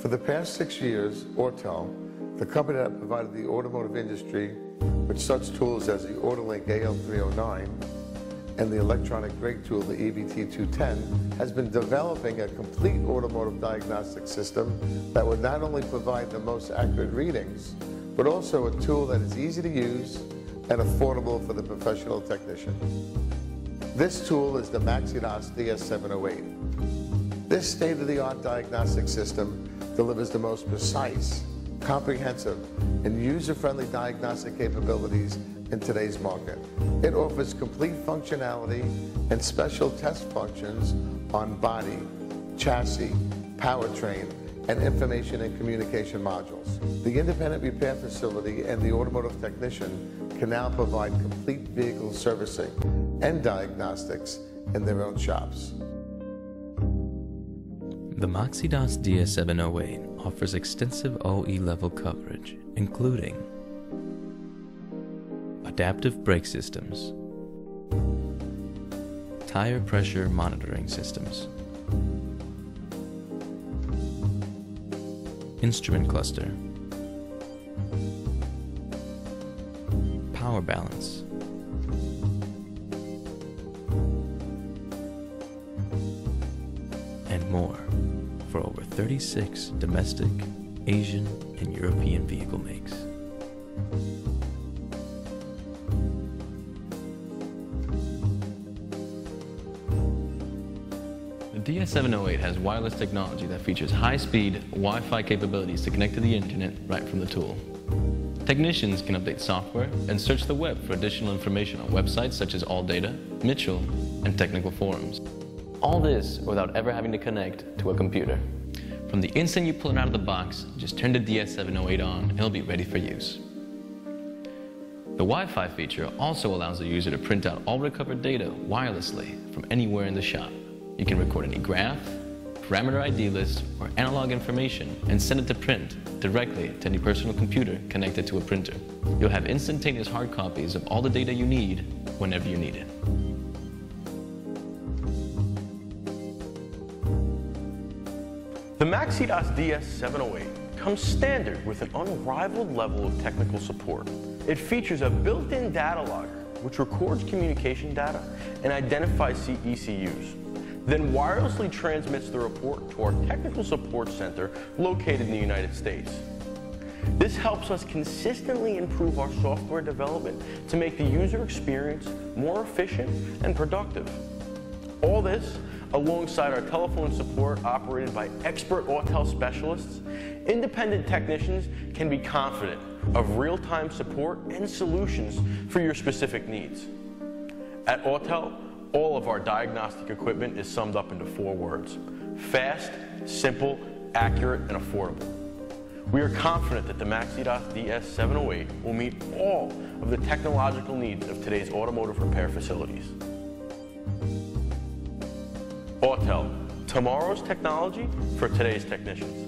For the past six years, Autel, the company that provided the automotive industry with such tools as the Autolink AL309 and the electronic brake tool, the EBT210, has been developing a complete automotive diagnostic system that would not only provide the most accurate readings, but also a tool that is easy to use and affordable for the professional technician. This tool is the Maxidas DS708. This state-of-the-art diagnostic system delivers the most precise, comprehensive, and user-friendly diagnostic capabilities in today's market. It offers complete functionality and special test functions on body, chassis, powertrain, and information and communication modules. The independent repair facility and the automotive technician can now provide complete vehicle servicing and diagnostics in their own shops. The Maxidas DS708 offers extensive OE level coverage, including adaptive brake systems, tire pressure monitoring systems, instrument cluster, power balance, more for over 36 domestic, Asian, and European vehicle makes. The DS708 has wireless technology that features high-speed Wi-Fi capabilities to connect to the internet right from the tool. Technicians can update software and search the web for additional information on websites such as ALLDATA, Mitchell, and technical forums. All this without ever having to connect to a computer. From the instant you pull it out of the box, just turn the DS708 on and it'll be ready for use. The Wi-Fi feature also allows the user to print out all recovered data wirelessly from anywhere in the shop. You can record any graph, parameter ID list, or analog information and send it to print directly to any personal computer connected to a printer. You'll have instantaneous hard copies of all the data you need whenever you need it. The Maxidas DS708 comes standard with an unrivaled level of technical support. It features a built-in data logger, which records communication data and identifies ECUs, then wirelessly transmits the report to our technical support center located in the United States. This helps us consistently improve our software development to make the user experience more efficient and productive. All this alongside our telephone support operated by expert Autel specialists, independent technicians can be confident of real-time support and solutions for your specific needs. At Autel, all of our diagnostic equipment is summed up into four words. Fast, simple, accurate, and affordable. We are confident that the Maxidas DS708 will meet all of the technological needs of today's automotive repair facilities. Autel, tomorrow's technology for today's technicians.